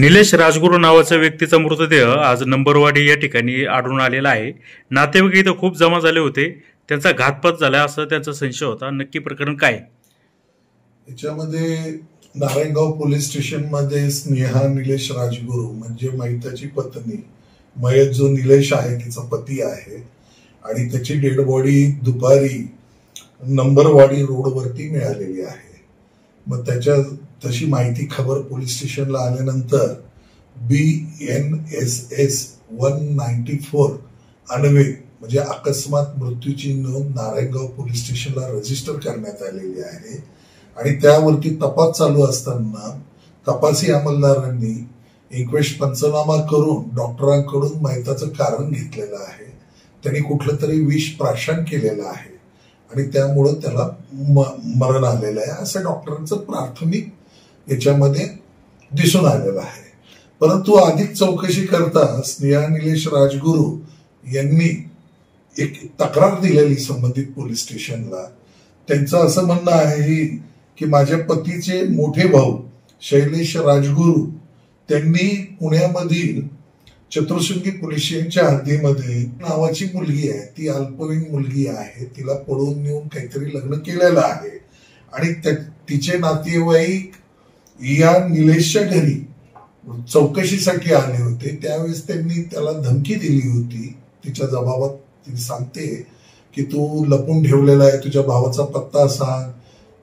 निलेश राजगुरू नावाचा व्यक्तीचा मृतदेह आज नंबरवाडी या ठिकाणी आढळून आलेला आहे. नातेवाईक इथं खूप जमा झाले होते. त्यांचा घातपात झाला असं त्यांचा संशय होता. नक्की प्रकरण काय याच्यामध्ये नारायणगाव पोलीस स्टेशनमध्ये स्नेहा निलेश राजगुरू म्हणजे मैताची पत्नी. मयत जो निलेश आहे तिचा पती आहे. आणि त्याची डेड बॉडी दुपारी नंबरवाडी रोडवरती मिळालेली आहे. मग त्याच्या तशी माहिती खबर पोलीस स्टेशनला आल्यानंतर B N S S one ninety four अनवे म्हणजे अकस्मात मृत्यूची नोंद नारायणगाव पोलीस स्टेशनला रजिस्टर करण्यात आलेली आहे. आणि त्यावरती तपास चालू असताना तपासी अंमलदारांनी इन्क्वेस्ट पंचनामा करून डॉक्टरांकडून माहिताचं कारण घेतलेलं आहे. त्यांनी कुठलं तरी विष प्राशन केलेलं आहे. आणि त्यामुळं त्याला मरण आलेलं आहे. असं डॉक्टरांचं प्राथमिक याच्यामध्ये दिसून आलेलं आहे. परंतु अधिक चौकशी करता स्नेहा निलेश राजगुरू यांनी एक तक्रार दिलेली संबंधित पोलीस स्टेशनला. त्यांचं असं म्हणणं आहे की माझ्या पतीचे मोठे भाऊ शैलेश राजगुरू त्यांनी पुण्यामधील चतुर्शृंगी पोलीस हद्दीमध्ये नावाची मुलगी आहे ती अल्पवयीन मुलगी आहे तिला पळून नेऊन काहीतरी लग्न केलेलं आहे. आणि तिचे नातेवाईक या निलेशच्या घरी चौकशीसाठी आले होते. त्यावेळेस त्यांनी त्याला धमकी दिली होती. तिच्या जबाबात ती सांगते की तू लपून ठेवलेला आहे तुझ्या भावाचा पत्ता सांग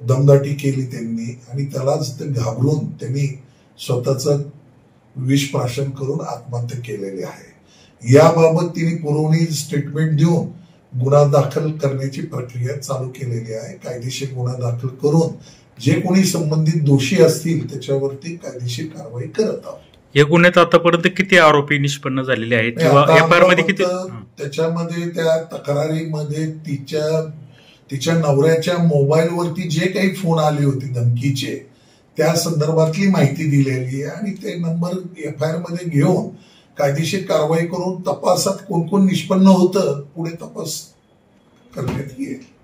दमदाटी केली त्यांनी. आणि त्यालाच ते घाबरून त्यांनी स्वतःचं विष प्राशन करून आत्महत्या केलेली आहे. याबाबत तिने पुरवणी स्टेटमेंट देऊन गुन्हा दाखल करण्याची प्रक्रिया चालू केलेली आहे. कायदेशीर गुन्हा दाखल करून जे कोणी संबंधित दोषी असतील त्याच्यावरती कायदेशीर कारवाई करत आहोत. या गुन्ह्यात आतापर्यंत किती आरोपी निष्पन्न झालेले आहेत? किंवा एफ आयमध्ये किती त्याच्यामध्ये त्या तक्रारीमध्ये तिच्या तिच्या नवऱ्याच्या मोबाईलवरती जे काही फोन आले होते धमकीचे त्या संदर्भातली माहिती दिलेली आहे आणि ते नंबर एफ आय आरमध्ये घेऊन कायदेशीर कारवाई करून तपासात कोण कोण निष्पन्न होतं पुढे तपास करण्यात येईल.